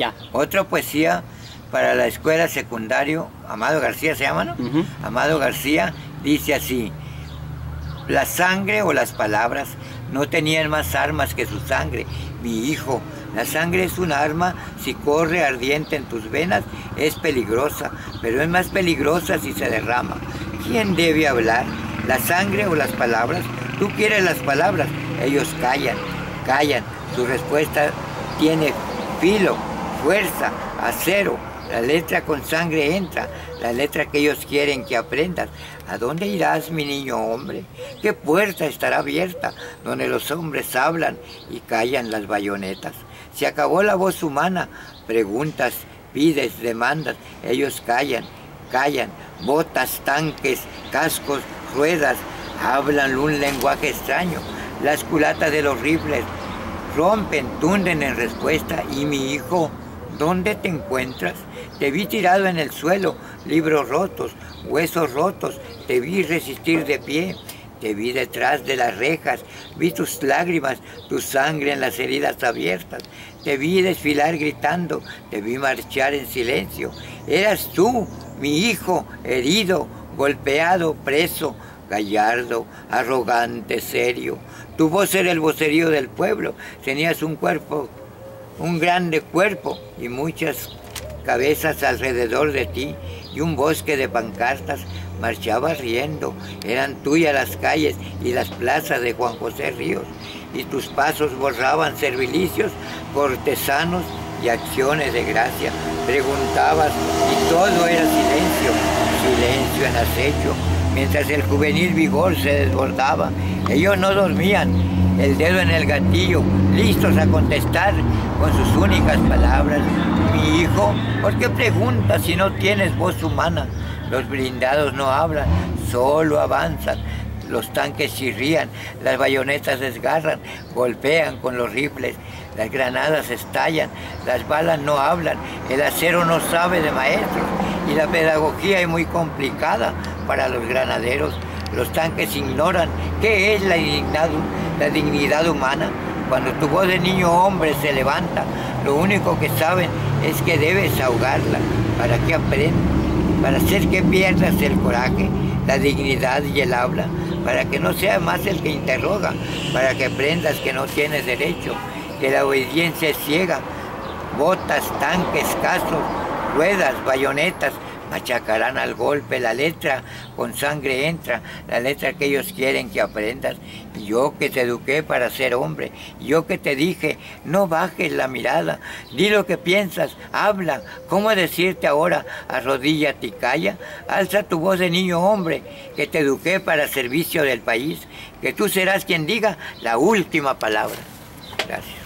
Ya. Otra poesía para la escuela secundario, Amado García se llama, ¿no? Amado García dice así, la sangre o las palabras no tenían más armas que su sangre, mi hijo. La sangre es un arma, si corre ardiente en tus venas es peligrosa, pero es más peligrosa si se derrama. ¿Quién debe hablar? ¿La sangre o las palabras? Tú quieres las palabras, ellos callan, callan. Su respuesta tiene filo, fuerza, acero. La letra con sangre entra, la letra que ellos quieren que aprendas. ¿A dónde irás, mi niño hombre? ¿Qué puerta estará abierta donde los hombres hablan y callan las bayonetas? Se acabó la voz humana, preguntas, pides, demandas, ellos callan, callan, botas, tanques, cascos, ruedas, hablan un lenguaje extraño, las culatas de los rifles rompen, tunden en respuesta y mi hijo, ¿dónde te encuentras? Te vi tirado en el suelo, libros rotos, huesos rotos, te vi resistir de pie, te vi detrás de las rejas, vi tus lágrimas, tu sangre en las heridas abiertas, te vi desfilar gritando, te vi marchar en silencio. Eras tú, mi hijo, herido, golpeado, preso, gallardo, arrogante, serio. Tu voz era el vocerío del pueblo, tenías un cuerpo, un grande cuerpo y muchas cabezas alrededor de ti y un bosque de pancartas marchaba riendo. Eran tuyas las calles y las plazas de Juan José Ríos y tus pasos borraban servilicios, cortesanos y acciones de gracia. Preguntabas y todo era silencio, silencio en acecho, mientras el juvenil vigor se desbordaba. Ellos no dormían, el dedo en el gatillo, listos a contestar con sus únicas palabras. Mi hijo, ¿por qué preguntas si no tienes voz humana? Los blindados no hablan, solo avanzan. Los tanques chirrían, las bayonetas desgarran, golpean con los rifles, las granadas estallan, las balas no hablan, el acero no sabe de maestros y la pedagogía es muy complicada para los granaderos. Los tanques ignoran qué es la dignidad, la dignidad humana. Cuando tu voz de niño hombre se levanta, lo único que saben es que debes ahogarla para que aprendas, para hacer que pierdas el coraje, la dignidad y el habla, para que no sea más el que interroga, para que aprendas que no tienes derecho, que la obediencia es ciega. Botas, tanques, casos, ruedas, bayonetas, machacarán al golpe la letra, con sangre entra, la letra que ellos quieren que aprendas. Y yo que te eduqué para ser hombre, yo que te dije, no bajes la mirada, di lo que piensas, habla, ¿cómo decirte ahora, arrodíllate y calla? Alza tu voz de niño hombre, que te eduqué para servicio del país, que tú serás quien diga la última palabra. Gracias.